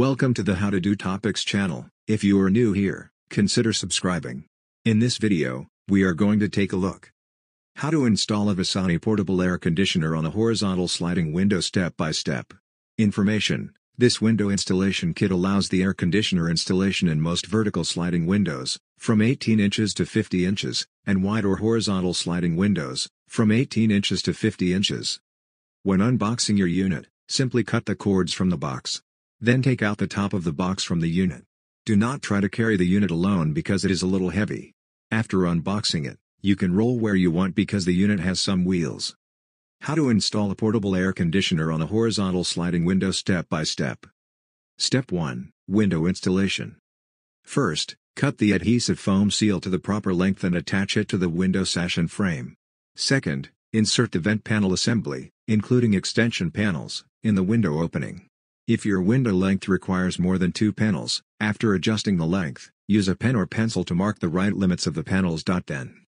Welcome to the How to Do Topics channel. If you are new here, consider subscribing. In this video, we are going to take a look how to install a Vissani portable air conditioner on a horizontal sliding window step by step. Information This window installation kit allows the air conditioner installation in most vertical sliding windows, from 18 inches to 50 inches, and wide or horizontal sliding windows, from 18 inches to 50 inches. When unboxing your unit, simply cut the cords from the box. Then take out the top of the box from the unit. Do not try to carry the unit alone because it is a little heavy. After unboxing it, you can roll where you want because the unit has some wheels. How to install a portable air conditioner on a horizontal sliding window step by step. Step 1 Window installation. First, cut the adhesive foam seal to the proper length and attach it to the window sash and frame. Second, insert the vent panel assembly, including extension panels, in the window opening. If your window length requires more than two panels, after adjusting the length, use a pen or pencil to mark the right limits of the panels. Then,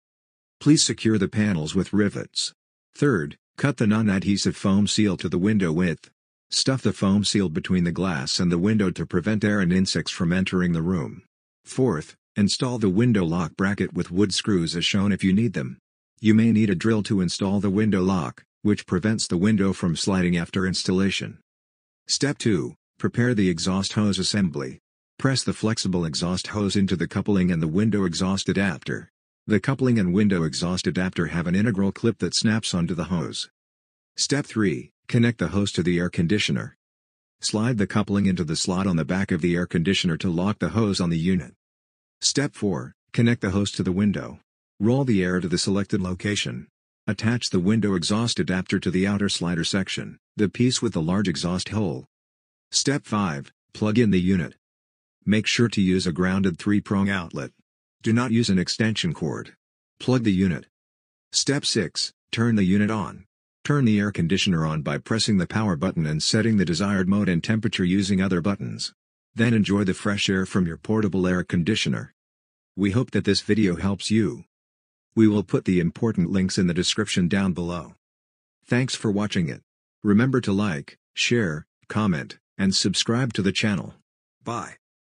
please secure the panels with rivets. Third, cut the non-adhesive foam seal to the window width. Stuff the foam seal between the glass and the window to prevent air and insects from entering the room. Fourth, install the window lock bracket with wood screws as shown if you need them. You may need a drill to install the window lock, which prevents the window from sliding after installation. Step 2. Prepare the exhaust hose assembly. Press the flexible exhaust hose into the coupling and the window exhaust adapter. The coupling and window exhaust adapter have an integral clip that snaps onto the hose. Step 3. Connect the hose to the air conditioner. Slide the coupling into the slot on the back of the air conditioner to lock the hose on the unit. Step 4. Connect the hose to the window. Roll the air to the selected location. Attach the window exhaust adapter to the outer slider section, the piece with the large exhaust hole. Step 5. Plug in the unit. Make sure to use a grounded 3-prong outlet. Do not use an extension cord. Plug the unit. Step 6. Turn the unit on. Turn the air conditioner on by pressing the power button and setting the desired mode and temperature using other buttons. Then enjoy the fresh air from your portable air conditioner. We hope that this video helps you. We will put the important links in the description down below. Thanks for watching it. Remember to like, share, comment, and subscribe to the channel. Bye.